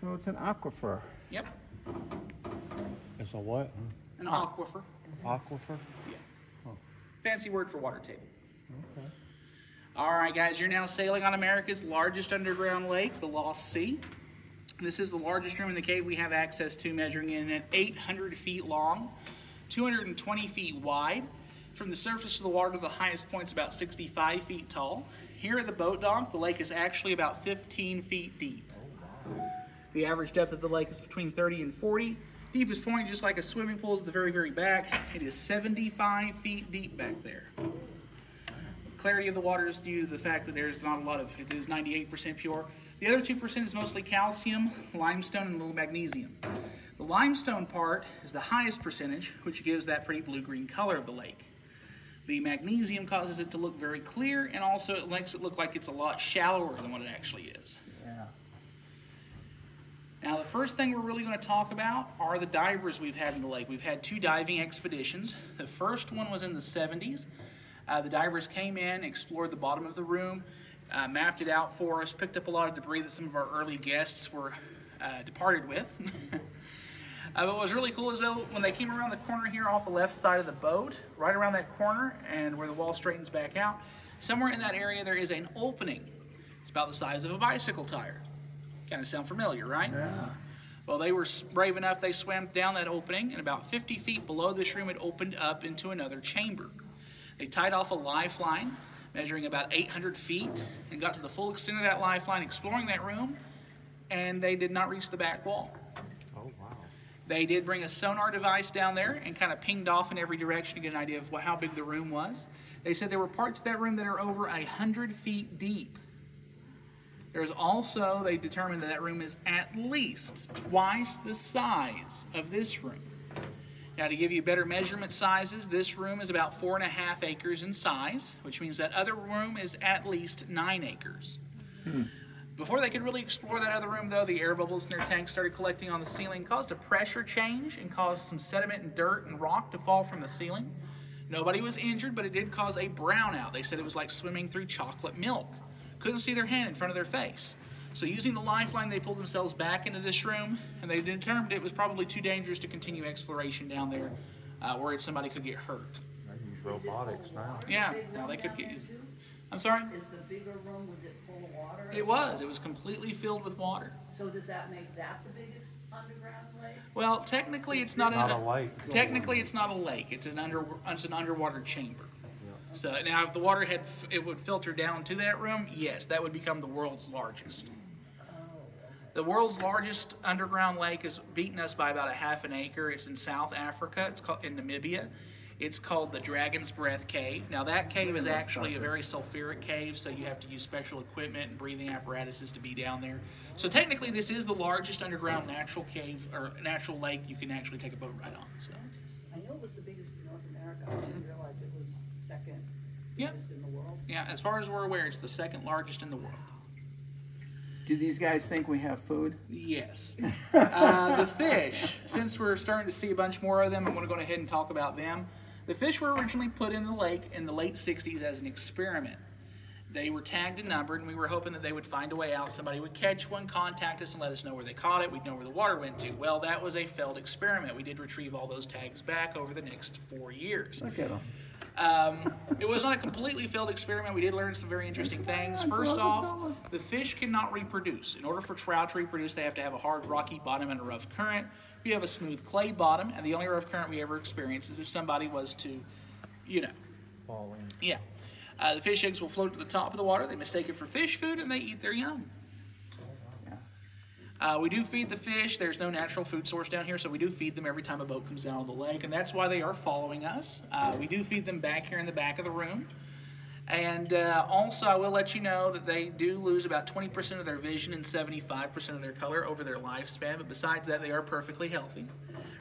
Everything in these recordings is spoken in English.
So it's an aquifer. Yep, It's a what? an aquifer. Uh, aquifer? Yeah. Fancy word for water table. Okay. All right, guys, you're now sailing on America's largest underground lake, the Lost Sea. This is the largest room in the cave we have access to, measuring in at 800 feet long, 220 feet wide. From the surface of the water to the highest point is about 65 feet tall. Here at the boat dock, the lake is actually about 15 feet deep. The average depth of the lake is between 30 and 40. Deepest point, just like a swimming pool, is the very, very back. It is 75 feet deep back there. Clarity of the water is due to the fact that there's not a lot of, it is 98% pure. The other 2% is mostly calcium, limestone, and a little magnesium. The limestone part is the highest percentage, which gives that pretty blue-green color of the lake. The magnesium causes it to look very clear, and also it makes it look like it's a lot shallower than what it actually is. Yeah. First thing we're really going to talk about are the divers we've had in the lake. We've had two diving expeditions. The first one was in the 70s. Uh, the divers came in, explored the bottom of the room, uh, mapped it out for us, picked up a lot of debris that some of our early guests were uh, departed with. Uh, but what was really cool is though when they came around the corner here off the left side of the boat, right around that corner and where the wall straightens back out, somewhere in that area there is an opening. It's about the size of a bicycle tire. Kind of sound familiar, right? Yeah. Well, they were brave enough, they swam down that opening, and about 50 feet below this room, it opened up into another chamber. They tied off a lifeline measuring about 800 feet and got to the full extent of that lifeline, exploring that room, and they did not reach the back wall. Oh, wow. They did bring a sonar device down there and kind of pinged off in every direction to get an idea of what, how big the room was. They said there were parts of that room that are over 100 feet deep. There's also, they determined that that room is at least twice the size of this room. Now, to give you better measurement sizes, this room is about four and a half acres in size, which means that other room is at least nine acres. Hmm. Before they could really explore that other room, though, the air bubbles in their tank started collecting on the ceiling, caused a pressure change, and caused some sediment and dirt and rock to fall from the ceiling. Nobody was injured, but it did cause a brownout. They said it was like swimming through chocolate milk. Couldn't see their hand in front of their face. So, using the lifeline, they pulled themselves back into this room, and they determined it was probably too dangerous to continue exploration down there, uh, worried somebody could get hurt. They use robotics now. Yeah, now they could get. there, too? I'm sorry. Is the bigger room, was it full of water? It was. It was completely filled with water. So does that make that the biggest underground lake? Well, technically, it's not, Not an- a lake. Technically, it's not a lake. It's an under it's an underwater chamber. So now, if the water had it would filter down to that room, yes, that would become the world's largest. The world's largest underground lake is beating us by about a half an acre. It's in South Africa. It's called in Namibia. It's called the Dragon's Breath Cave. Now that cave is actually a very sulfuric cave, so you have to use special equipment and breathing apparatuses to be down there. So technically, this is the largest underground natural cave or natural lake you can actually take a boat ride on. So. I knew it was the biggest in North America, I didn't realize it was second Yep. biggest in the world. Yeah, as far as we're aware, it's the second largest in the world. Do these guys think we have food? Yes. Uh, the fish, since we're starting to see a bunch more of them, I'm going to go ahead and talk about them. The fish were originally put in the lake in the late 60s as an experiment. They were tagged and numbered, and we were hoping that they would find a way out. Somebody would catch one, contact us, and let us know where they caught it. We'd know where the water went to. Well, that was a failed experiment. We did retrieve all those tags back over the next four years. Look at them. Um, it was not a completely failed experiment. We did learn some very interesting things. First off, the fish cannot reproduce. In order for trout to reproduce, they have to have a hard, rocky bottom and a rough current. We have a smooth clay bottom, and the only rough current we ever experience is if somebody was to, you know, fall in. yeah. Uh, the fish eggs will float to the top of the water. They mistake it for fish food, and they eat their young. Uh, we do feed the fish. There's no natural food source down here, so we do feed them every time a boat comes down the lake, and that's why they are following us. Uh, we do feed them back here in the back of the room. And uh, also, I will let you know that they do lose about 20% of their vision and 75% of their color over their lifespan, but besides that, they are perfectly healthy.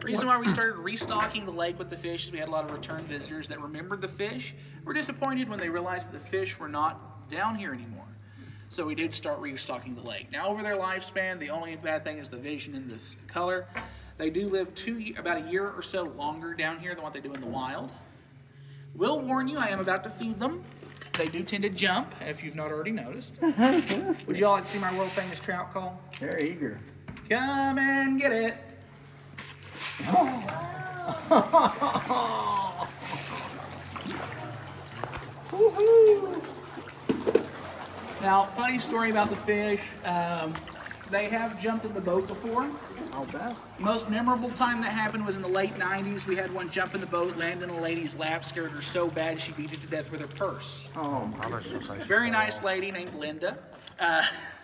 Reason why we started restocking the lake with the fish is we had a lot of return visitors that remembered the fish, were disappointed when they realized that the fish were not down here anymore. So we did start restocking the lake. Now, over their lifespan, the only bad thing is the vision and this color. They do live two, about a year or so longer down here than what they do in the wild. Will warn you, I am about to feed them. They do tend to jump, if you've not already noticed. Would you all like to see my world famous trout call? They're eager. Come and get it. Woohoo! Now, funny story about the fish. Um, they have jumped in the boat before. I'll bet. Most memorable time that happened was in the late 90s. We had one jump in the boat, land in a lady's lap, scared her so bad she beat it to death with her purse. Oh, my. That's just nice. Very nice lady named Linda. Uh,